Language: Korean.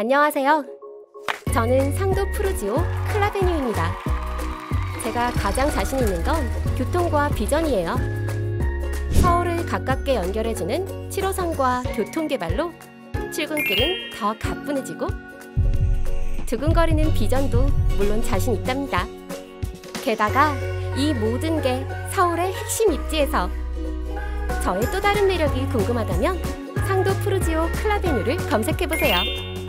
안녕하세요. 저는 상도 프루지오 클라베뉴입니다. 제가 가장 자신 있는 건 교통과 비전이에요. 서울을 가깝게 연결해주는 7호선과 교통개발로 출근길은 더 가뿐해지고 두근거리는 비전도 물론 자신 있답니다. 게다가 이 모든 게 서울의 핵심 입지에서 저의 또 다른 매력이 궁금하다면 상도 프루지오 클라베뉴를 검색해보세요.